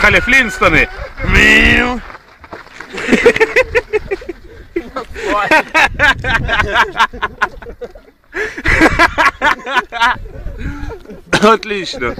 Поехали, Флинстоны! Миу. Отлично.